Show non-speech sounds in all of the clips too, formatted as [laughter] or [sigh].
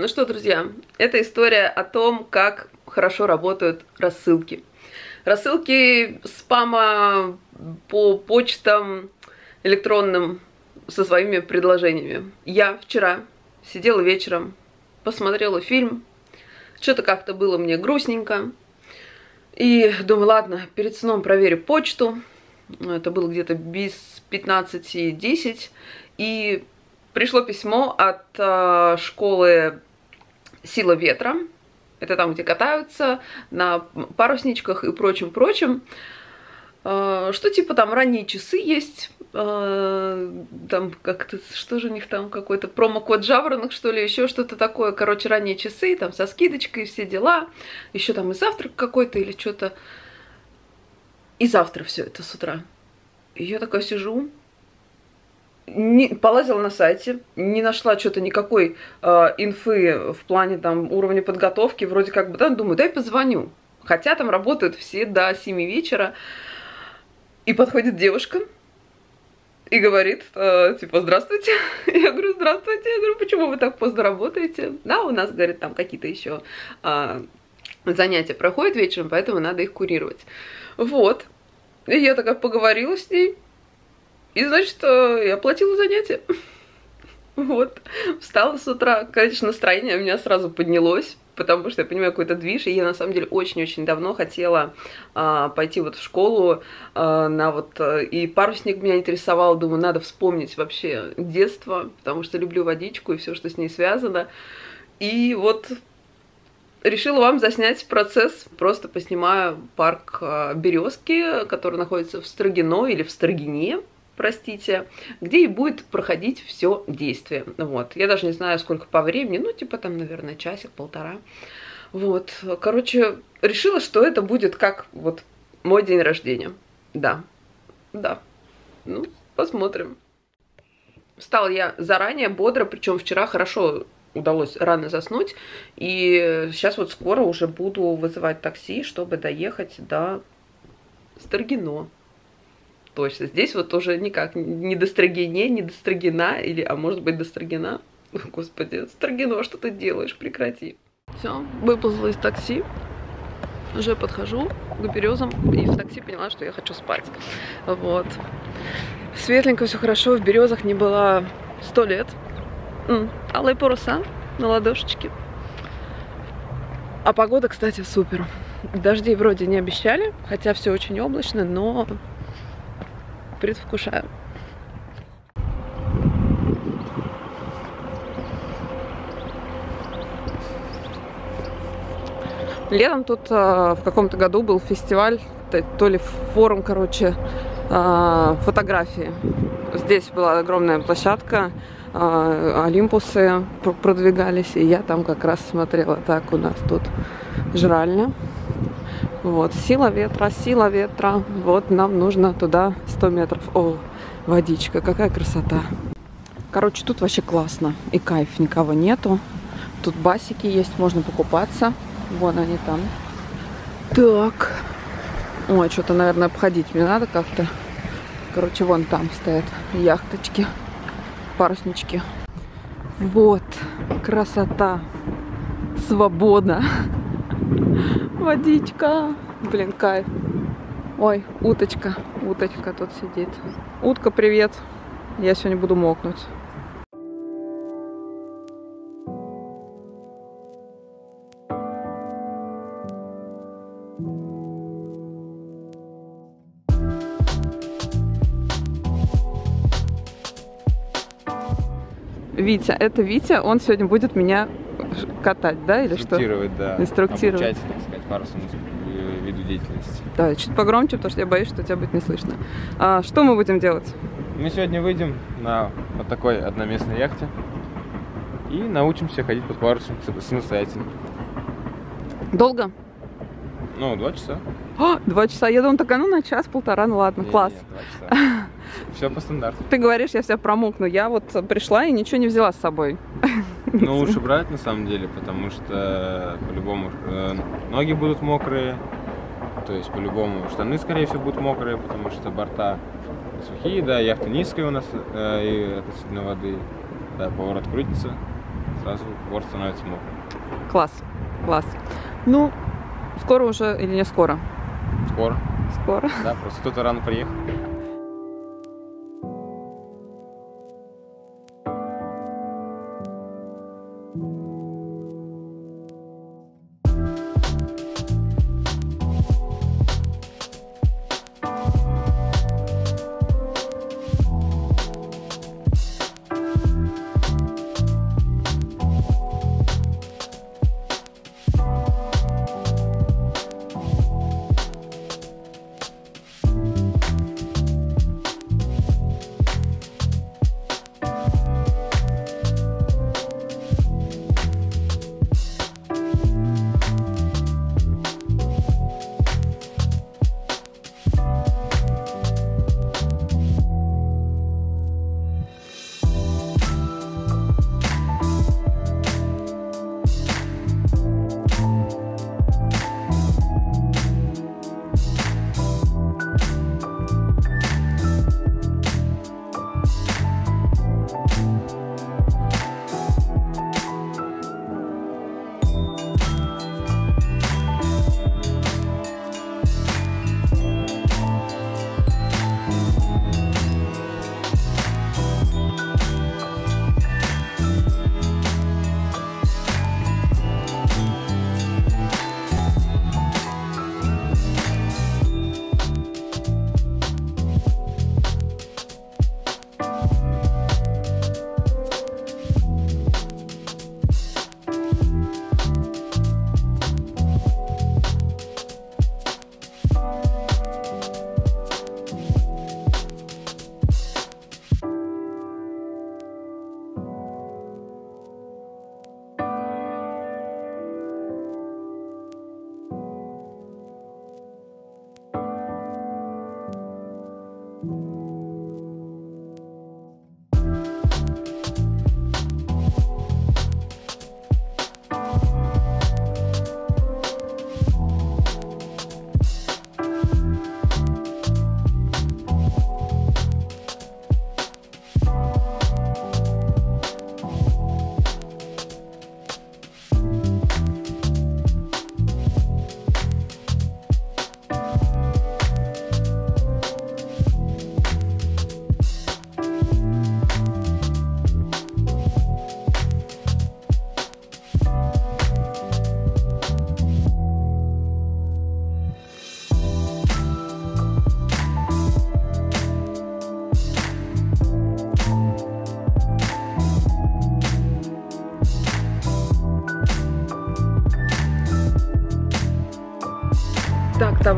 Ну что, друзья, это история о том, как хорошо работают рассылки. Рассылки спама по почтам электронным со своими предложениями. Я вчера сидела вечером, посмотрела фильм, что-то как-то было мне грустненько. И думаю, ладно, перед сном проверю почту. Это было где-то без 15.10. И пришло письмо от э, школы «Сила ветра». Это там, где катаются на парусничках и прочим-прочим. Э, что типа там ранние часы есть, э, там как-то, что же у них там, какой-то промокод жаворонок, что ли, еще что-то такое, короче, ранние часы, там со скидочкой, все дела, еще там и завтрак какой-то или что-то. И завтра все это с утра. И я такая сижу, не, полазила на сайте, не нашла что-то никакой э, инфы в плане там уровня подготовки, вроде как бы, да, думаю, дай позвоню. Хотя там работают все до 7 вечера. И подходит девушка и говорит, э, типа, здравствуйте. [laughs] Я говорю, здравствуйте. Я говорю, почему вы так поздно работаете? Да, у нас, говорит, там какие-то еще э, занятия проходят вечером, поэтому надо их курировать. Вот. И я такая поговорила с ней. И, значит, э, я оплатила занятия. Вот. Встала с утра. Конечно, настроение у меня сразу поднялось, потому что я понимаю какой-то движ, и я на самом деле очень-очень давно хотела а, пойти вот в школу а, на вот... А, и парусник меня интересовал, думаю, надо вспомнить вообще детство, потому что люблю водичку и все, что с ней связано. И вот решила вам заснять процесс. Просто поснимаю парк а, Березки, который находится в Строгино или в Строгине простите, где и будет проходить все действие. Вот. Я даже не знаю, сколько по времени, ну, типа там, наверное, часик-полтора. Вот. Короче, решила, что это будет как вот мой день рождения. Да. Да. Ну, посмотрим. Встала я заранее, бодро, причем вчера хорошо удалось рано заснуть. И сейчас вот скоро уже буду вызывать такси, чтобы доехать до Старгино точно. Здесь вот уже никак не до Строгине, не до Строгина, или, а может быть, до Строгина. Господи, Строгино, что ты делаешь? Прекрати. Все, выползла из такси. Уже подхожу к березам и в такси поняла, что я хочу спать. Вот. Светленько, все хорошо. В березах не было сто лет. М, алые паруса на ладошечке. А погода, кстати, супер. Дождей вроде не обещали, хотя все очень облачно, но предвкушаю. Летом тут э, в каком-то году был фестиваль, то, ли форум, короче, э, фотографии. Здесь была огромная площадка, э, Олимпусы продвигались, и я там как раз смотрела. Так, у нас тут жральня. Вот, сила ветра, сила ветра. Вот нам нужно туда 100 метров. О, водичка, какая красота. Короче, тут вообще классно. И кайф, никого нету. Тут басики есть, можно покупаться. Вон они там. Так. Ой, что-то, наверное, обходить мне надо как-то. Короче, вон там стоят яхточки, паруснички. Вот, красота, свобода. Водичка. Блин, кайф. Ой, уточка. Уточка тут сидит. Утка, привет. Я сегодня буду мокнуть. Витя, это Витя, он сегодня будет меня катать, да, или что? Инструктировать, да. Инструктировать. Обучать, так сказать, парусному э, виду деятельности. Да, чуть погромче, потому что я боюсь, что тебя будет не слышно. А, что мы будем делать? Мы сегодня выйдем на вот такой одноместной яхте и научимся ходить под парусом самостоятельно. Долго? Ну, два часа. О, два часа. Я думала, такая, ну, на час-полтора, ну ладно, Не, класс. нет, два часа. [laughs] Все по стандарту. Ты говоришь, я вся промокну. Я вот пришла и ничего не взяла с собой. Ну, лучше брать на самом деле, потому что по-любому э, ноги будут мокрые, то есть по-любому штаны, скорее всего, будут мокрые, потому что борта сухие, да, яхта низкая у нас э, и относительно воды, да, поворот крутится. сразу борт становится мокрым. Класс, класс. Ну, скоро уже или не скоро? Скоро. Скоро. Да, просто кто-то рано приехал.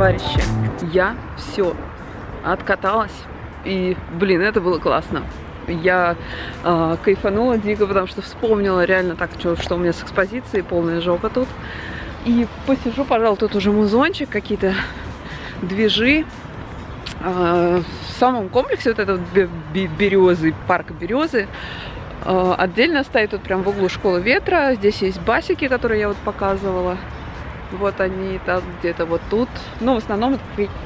Товарищи, я все откаталась. И, блин, это было классно. Я э, кайфанула дико, потому что вспомнила реально так, что, что у меня с экспозицией, полная жопа тут. И посижу, пожалуй, тут уже музончик, какие-то движи. Э, в самом комплексе вот этот березы, парк березы, э, отдельно стоит тут прям в углу школы ветра. Здесь есть басики, которые я вот показывала. Вот они там где-то вот тут. Но в основном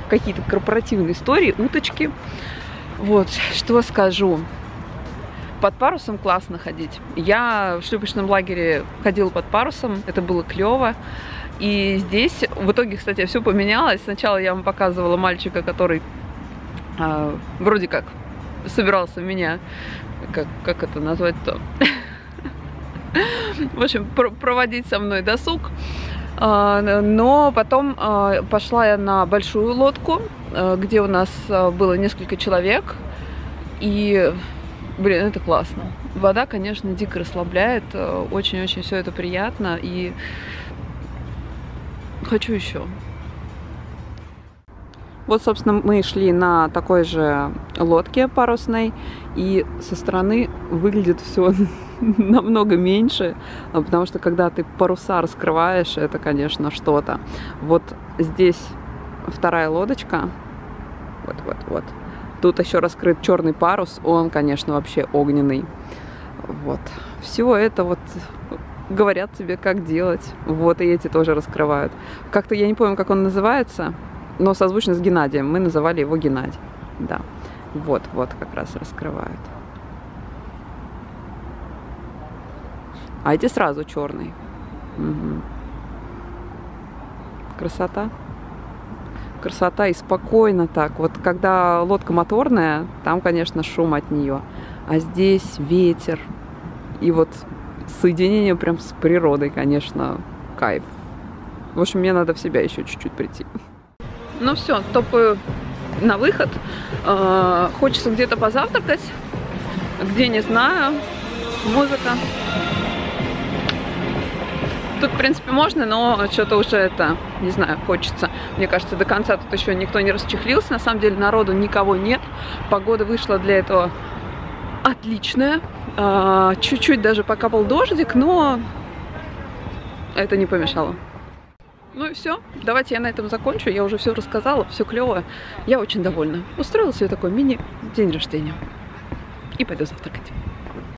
какие-то корпоративные истории, уточки. Вот, что скажу. Под парусом классно ходить. Я в шлюпочном лагере ходила под парусом, это было клево. И здесь, в итоге, кстати, все поменялось. Сначала я вам показывала мальчика, который э, вроде как собирался меня, как, как это назвать-то, [laughs] в общем, проводить со мной досуг. А, но потом а, пошла я на большую лодку, а, где у нас было несколько человек. И, блин, это классно. Вода, конечно, дико расслабляет. Очень-очень все это приятно. И хочу еще. Вот, собственно, мы шли на такой же лодке парусной, и со стороны выглядит все [laughs] намного меньше, потому что когда ты паруса раскрываешь, это, конечно, что-то. Вот здесь вторая лодочка, вот-вот-вот. Тут еще раскрыт черный парус, он, конечно, вообще огненный. Вот. Все это вот говорят тебе, как делать. Вот, и эти тоже раскрывают. Как-то я не помню, как он называется но созвучно с Геннадием. Мы называли его Геннадий. Да. Вот, вот как раз раскрывают. А эти сразу черный. Угу. Красота. Красота и спокойно так. Вот когда лодка моторная, там, конечно, шум от нее. А здесь ветер. И вот соединение прям с природой, конечно, кайф. В общем, мне надо в себя еще чуть-чуть прийти. Ну все, топаю на выход. А, хочется где-то позавтракать. Где, не знаю. Музыка. Тут, в принципе, можно, но что-то уже это, не знаю, хочется. Мне кажется, до конца тут еще никто не расчехлился. На самом деле народу никого нет. Погода вышла для этого отличная. А, чуть-чуть даже покапал дождик, но это не помешало. Ну и все. Давайте я на этом закончу. Я уже все рассказала, все клево. Я очень довольна. Устроила себе такой мини-день рождения. И пойду завтракать.